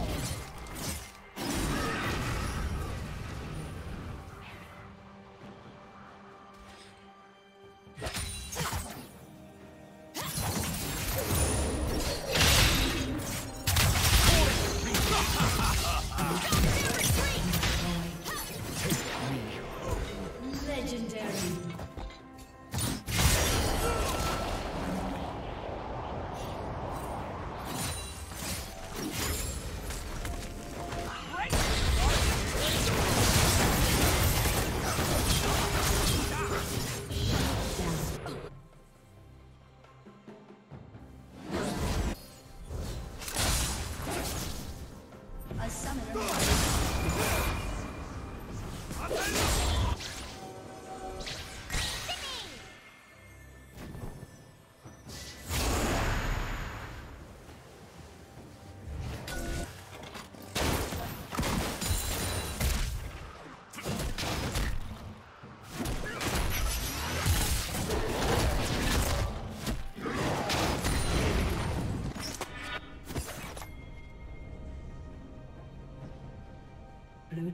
Blue